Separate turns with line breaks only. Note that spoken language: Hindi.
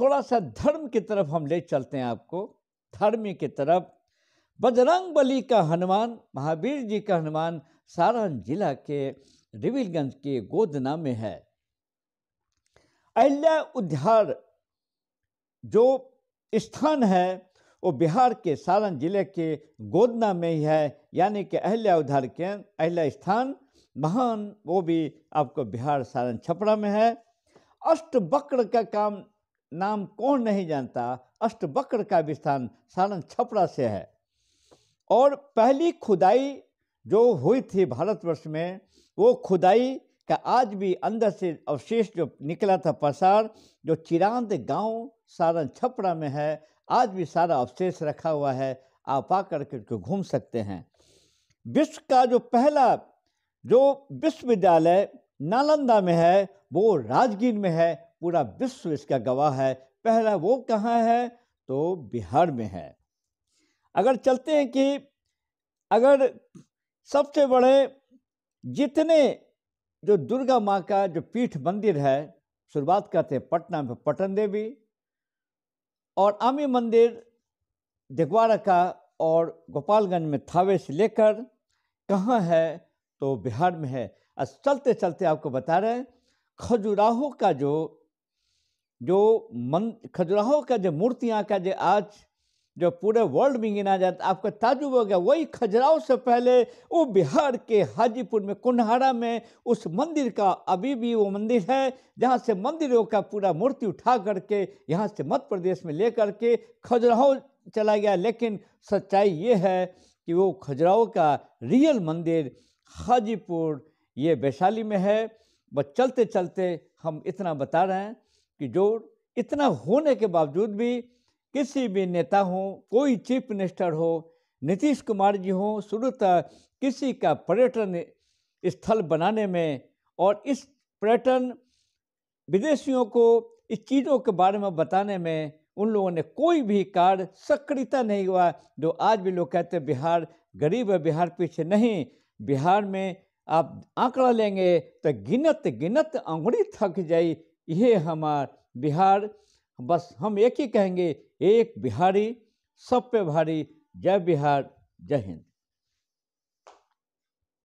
थोड़ा सा धर्म की तरफ़ हम ले चलते हैं आपको। धर्म की तरफ़ बजरंग बली का हनुमान, महावीर जी का हनुमान, सारण जिला के रिविलगंज के गोदना में है। अहिल्या उद्यार जो स्थान है, वो बिहार के सारण ज़िले के गोदना में ही है। यानी कि अहिल्या उद्धार के अहिल्या स्थान, महान वो भी आपको बिहार सारण छपरा में है। अष्टवक्र का काम नाम कौन नहीं जानता, अष्टवक्र का भी स्थान सारण छपरा से है। और पहली खुदाई जो हुई थी भारतवर्ष में, वो खुदाई का आज भी अंदर से अवशेष जो निकला था प्रसार जो चिरांद गाँव सारण छपरा में है, आज भी सारा अवशेष रखा हुआ है, आप आ आकर के घूम सकते हैं। विश्व का जो पहला, जो विश्वविद्यालय नालंदा में है, वो राजगीर में है पूरा विश्व इसका गवाह है। पहला वो कहाँ है? तो बिहार में है। अगर चलते हैं कि अगर सबसे बड़े जितने जो दुर्गा माँ का जो पीठ मंदिर है, शुरुआत करते हैं पटना में पटन देवी और आमी मंदिर दिगवाड़ा का और गोपालगंज में थावे से लेकर कहाँ है? तो बिहार में है। चलते चलते आपको बता रहे हैं, खजुराहो का जो जो मन खजुराहो का जो मूर्तियाँ का जो आज जो पूरे वर्ल्ड में गिना जाता, आपका ताजुब हो गया, वही खजुराहो से पहले वो बिहार के हाजीपुर में कुन्हारा में, उस मंदिर का अभी भी वो मंदिर है, जहाँ से मंदिरों का पूरा मूर्ति उठा करके, यहाँ से मध्य प्रदेश में ले करके खजुराहो चला गया। लेकिन सच्चाई ये है कि वो खजुराहो का रियल मंदिर हाजीपुर, ये वैशाली में है। बस चलते चलते हम इतना बता रहे हैं। कि जो इतना होने के बावजूद भी किसी भी नेता हो, कोई चीफ मिनिस्टर हो, नीतीश कुमार जी हो शुरूतः किसी का पर्यटन स्थल बनाने में और इस पर्यटन विदेशियों को इस चीज़ों के बारे में बताने में उन लोगों ने कोई भी कार्य सक्रियता नहीं हुआ, जो आज भी लोग कहते हैं, बिहार गरीब है, बिहार पीछे नहीं, बिहार में आप आंकड़ा लेंगे तो गिनत गिनत अंगुड़ी थक जाई ये हमार बिहार, बस हम एक ही कहेंगे, एक बिहारी सब पे भारी, जय बिहार, जय हिंद।